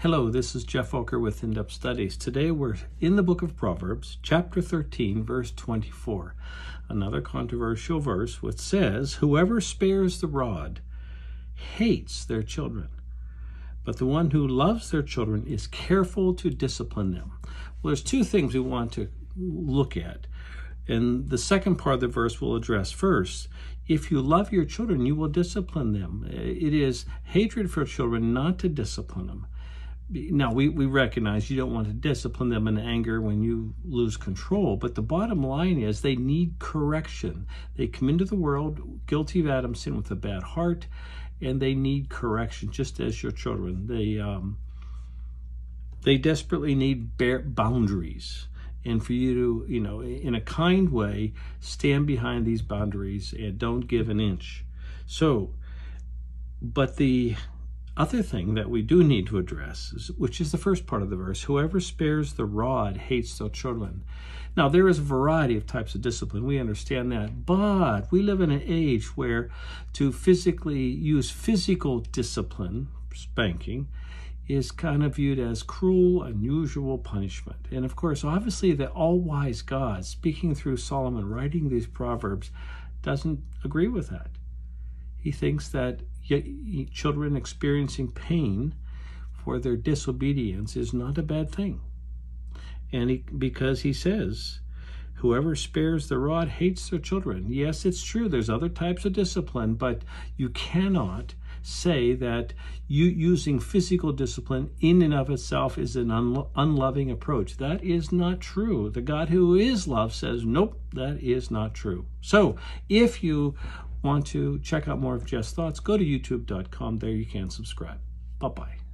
Hello, this is Geoff Oker with In Depth Studies. Today we're in the book of Proverbs, chapter 13, verse 24. Another controversial verse which says, Whoever spares the rod hates their children, but the one who loves their children is careful to discipline them. Well, there's two things we want to look at. And the second part of the verse will address first. If you love your children, you will discipline them. It is hatred for children not to discipline them. Now, we, we recognize you don't want to discipline them in anger when you lose control, but the bottom line is they need correction. They come into the world guilty of Adam's sin with a bad heart, and they need correction, just as your children. They, um, they desperately need boundaries and for you to, you know, in a kind way, stand behind these boundaries and don't give an inch. So, but the other thing that we do need to address, is, which is the first part of the verse whoever spares the rod hates their children. Now, there is a variety of types of discipline. We understand that. But we live in an age where to physically use physical discipline, spanking, is kind of viewed as cruel, unusual punishment. And of course, obviously, the all wise God, speaking through Solomon, writing these proverbs, doesn't agree with that. He thinks that children experiencing pain for their disobedience is not a bad thing. And he, because he says, Whoever spares the rod hates their children. Yes, it's true. There's other types of discipline, but you cannot say that you using physical discipline in and of itself is an unlo- unloving approach. That is not true. The God who is love says, nope, that is not true. So if you want to check out more of Geoff's thoughts, go to youtube.com. There you can subscribe. Bye bye.